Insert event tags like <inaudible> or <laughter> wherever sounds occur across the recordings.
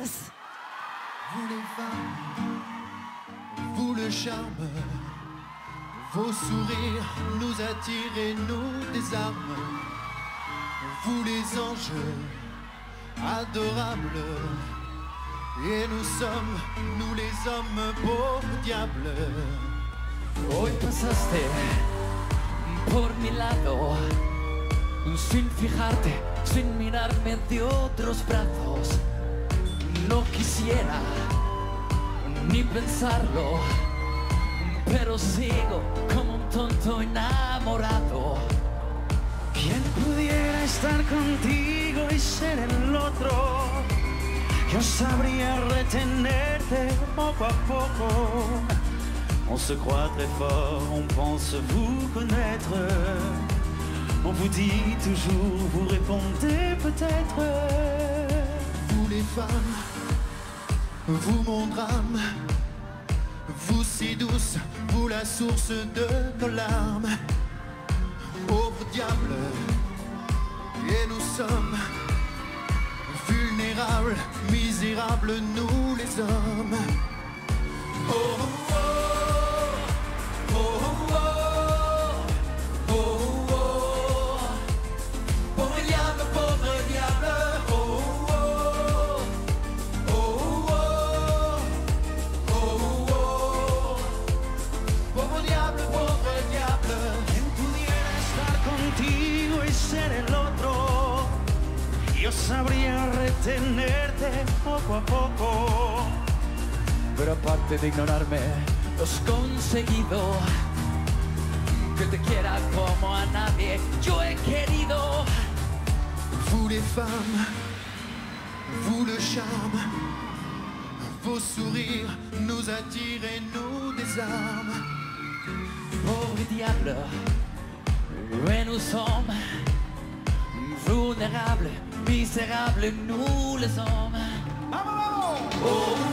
Yes! Vous les femmes, vous le charme, vos sourires nous attirent et nous désarment. Vous les anges, adorables, et nous sommes, nous les hommes, pauvres diables. Hoy pasaste por mi lado sin fijarte, sin mirarme de otros brazos. No quisiera ni pensarlo, pero sigo como un tonto enamorado. ¿Quién pudiera estar contigo y ser el otro? Yo sabría retenerte poco a poco. On se croit très fort, on pense vous connaître. On vous dit toujours, vous répondez peut-être. Vous les femmes, vous mon drame, vous si douce, vous la source de nos larmes. Pauvre diable, et nous sommes vulnérables, misérables, nous les hommes. Yo sabría retenerte poco a poco. Pero aparte de ignorarme, has conseguido. Que te quiera como a nadie yo he querido. Vous les femmes, vous le charme, vos sourires nous attirent et nous désarment. Pauvre diable, et nous sommes vulnérables, misérables, nous. Oh, oh, oh,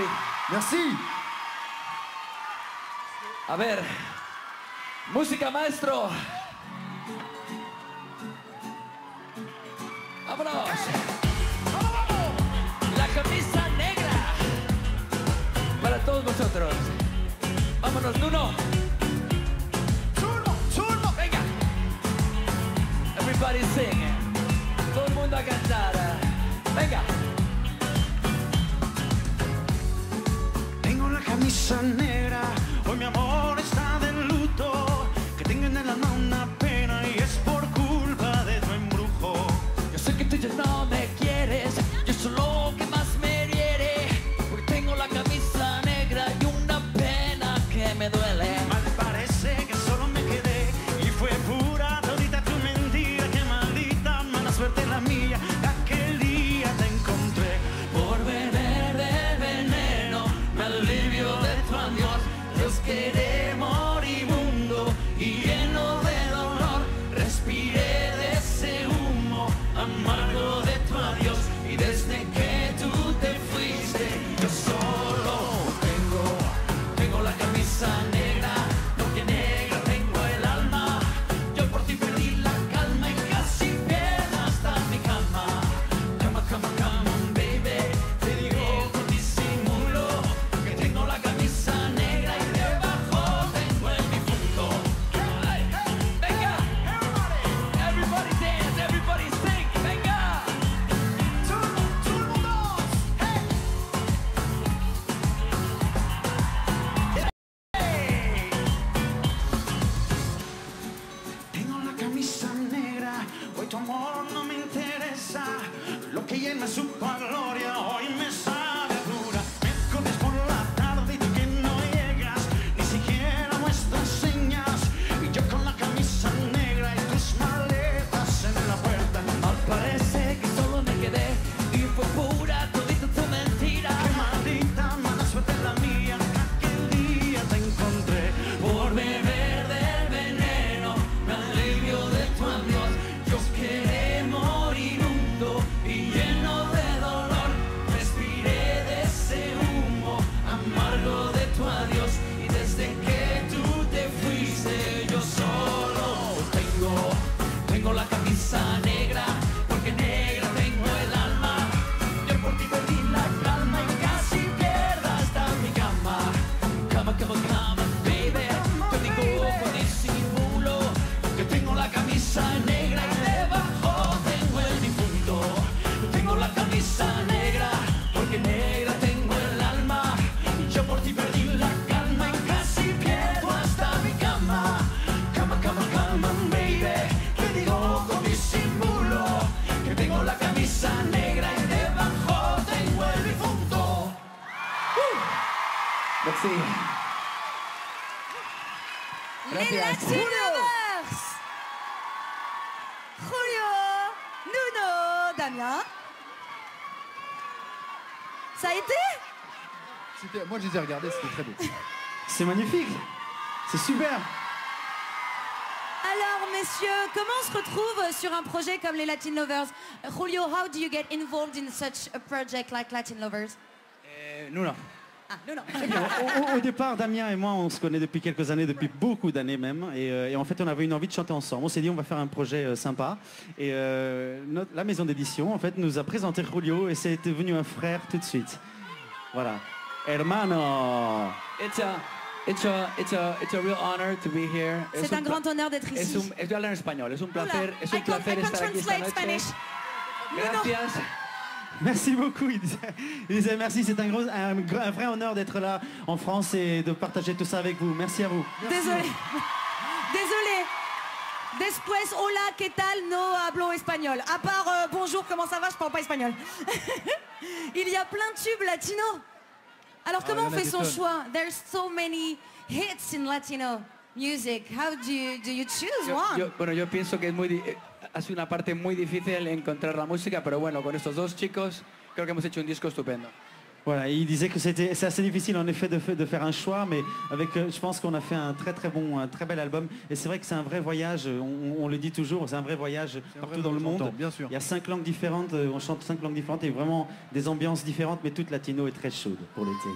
Merci. Merci. A ver, música maestro. Vámonos. La camisa negra para todos vosotros. Vámonos, Nuno. Churro, churro. Venga. Everybody sing. Todo el mundo a cantar. Venga. La querer. Me supo a Sí. Les Gracias. Latin Lovers Julio, Nuno, Damien. Ça a été? C'était- Moi, je les ai regardés, c'était très beau. <laughs> C'est magnifique. C'est super. Alors, messieurs, comment on se retrouve sur un projet comme les Latin Lovers? Julio, how do you get involved in such a project like Latin Lovers? Nuno. Ah, Nuno. Au, au- au départ, Damien et moi, on se connaît depuis quelques années, depuis beaucoup d'années même. Et, euh, et en fait, on avait une envie de chanter ensemble. On s'est dit, on va faire un projet euh, sympa. Et euh, notre- la maison d'édition, en fait, nous a présenté Julio et c'est devenu un frère tout de suite. Voilà. Hermano. It's a, it's a, it's a, it's a real honor to be here. Es C'est un un grand honneur d'être Es ici. un, estoy hablando en español. Es un Hola. placer, es un placer I can estar aquí esta translate noche. Spanish. Gracias. Merci beaucoup. Il disait, il disait merci, c'est un, gros, un, vrai honneur d'être là en France et de partager tout ça avec vous. Merci à vous. Désolé. Désolé. Después, hola, ¿qué tal? No hablo espagnol. À part euh, bonjour, comment ça va? Je parle pas espagnol. <laughs> Il y a plein de tubes latinos. Alors comment il y on fait son tonnes. choix? There's so many hits in Latino music. How do you, do you choose Yo- one? yo- bueno, yo pienso que es muy, di- ha sido una parte muy difícil encontrar la música, pero bueno, con estos dos chicos creo que hemos hecho un disco estupendo. Voilà, il disait que c'était c'est assez difficile en effet de, fa- de faire un choix, mais avec, euh, je pense qu'on a fait un très très bon, un très bel album. Et c'est vrai que c'est un vrai voyage. On, on le dit toujours, c'est un vrai voyage partout vrai dans le monde. bien sûr. Il y a cinq langues différentes, euh, on chante cinq langues différentes et vraiment des ambiances différentes, mais toute latino est très chaude pour l'été.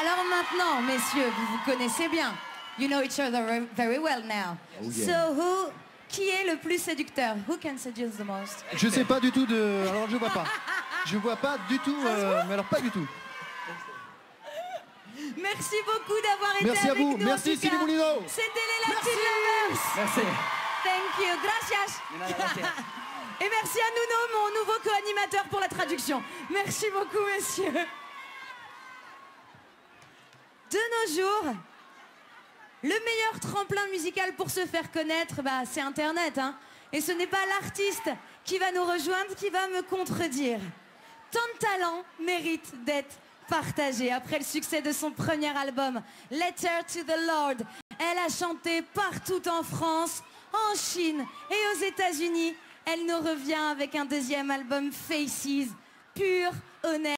Alors maintenant, messieurs, vous vous connaissez bien. You know each other very- well now. So who, qui est le plus séducteur? Who can seduce the most? Je sais pas du tout de. Alors, je vois pas. Je vois pas du tout. euh, Mais alors, pas du tout. Merci beaucoup d'avoir été Merci à vous. nous. Merci, Sylvie. Moulino. C'était les Latin Lovers. Merci. Thank you. Gracias. Et merci à Nuno, mon nouveau co-animateur pour la traduction. Merci beaucoup, messieurs. De nos jours, le meilleur tremplin musical pour se faire connaître, bah, c'est Internet. hein. Et ce n'est pas l'artiste qui va nous rejoindre qui va me contredire. Tant talent mérite d'être partagé. Après le succès de son premier album, Letter to the Lord, elle a chanté partout en France, en Chine et aux États-Unis. Elle nous revient avec un deuxième album, Faces, pur, honnête